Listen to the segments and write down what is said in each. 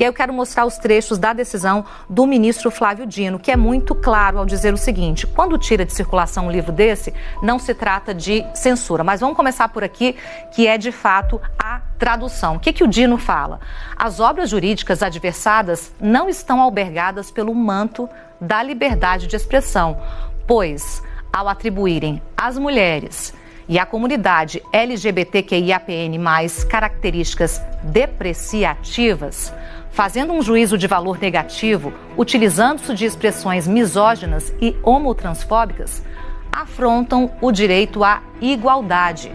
E aí eu quero mostrar os trechos da decisão do ministro Flávio Dino, que é muito claro ao dizer o seguinte: quando tira de circulação um livro desse, não se trata de censura. Mas vamos começar por aqui, que é de fato a tradução. O que, que o Dino fala? As obras jurídicas adversadas não estão albergadas pelo manto da liberdade de expressão, pois, ao atribuírem às mulheres e à comunidade LGBTQIAPN+, características depreciativas, fazendo um juízo de valor negativo, utilizando-se de expressões misóginas e homotransfóbicas, afrontam o direito à igualdade,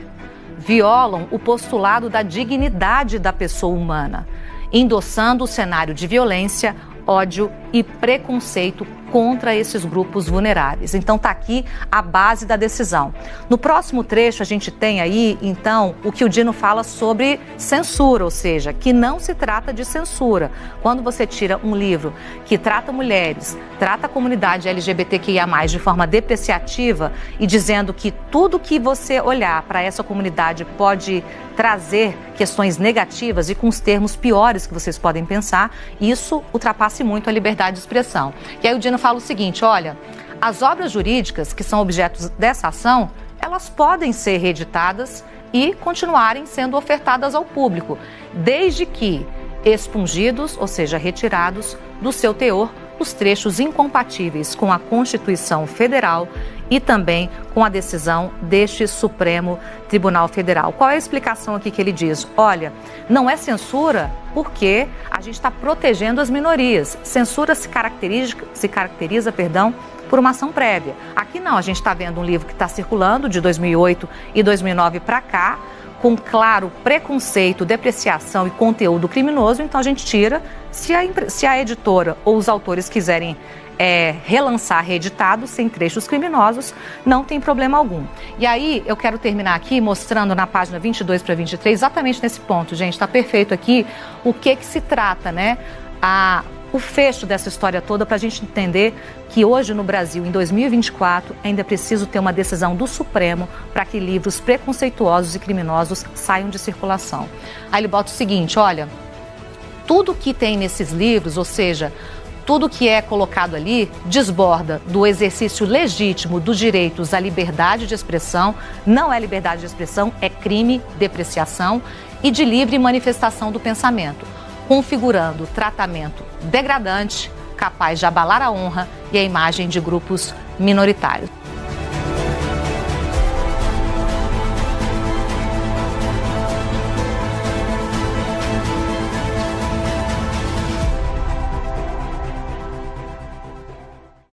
violam o postulado da dignidade da pessoa humana, endossando o cenário de violência, ódio e preconceito contra esses grupos vulneráveis. Então está aqui a base da decisão. No próximo trecho a gente tem aí, então, o que o Dino fala sobre censura, ou seja, que não se trata de censura. Quando você tira um livro que trata mulheres, trata a comunidade LGBTQIA+, de forma depreciativa e dizendo que tudo que você olhar para essa comunidade pode trazer questões negativas e com os termos piores que vocês podem pensar, isso ultrapasse muito a liberdade de expressão. E aí o Dino fala o seguinte: olha, as obras jurídicas que são objetos dessa ação, elas podem ser reeditadas e continuarem sendo ofertadas ao público, desde que expungidos, ou seja, retirados do seu teor os trechos incompatíveis com a Constituição Federal e também com a decisão deste Supremo Tribunal Federal. Qual é a explicação aqui que ele diz? Olha, não é censura porque a gente está protegendo as minorias. Censura se caracteriza, se caracteriza perdão, por uma ação prévia. Aqui não, a gente está vendo um livro que está circulando de 2008 e 2009 para cá, com claro preconceito, depreciação e conteúdo criminoso, então a gente tira. Se a, se a editora ou os autores quiserem é, relançar reeditado, sem trechos criminosos, não tem problema algum. E aí eu quero terminar aqui mostrando na página 22 para 23, exatamente nesse ponto, gente, está perfeito aqui, o que que se trata, né? A, o fecho dessa história toda para a gente entender que hoje no Brasil, em 2024, ainda é preciso ter uma decisão do Supremo para que livros preconceituosos e criminosos saiam de circulação. Aí ele bota o seguinte: olha, tudo que tem nesses livros, ou seja, tudo que é colocado ali desborda do exercício legítimo dos direitos à liberdade de expressão, não é liberdade de expressão, é crime, depreciação e de livre manifestação do pensamento, configurando tratamento degradante, capaz de abalar a honra e a imagem de grupos minoritários.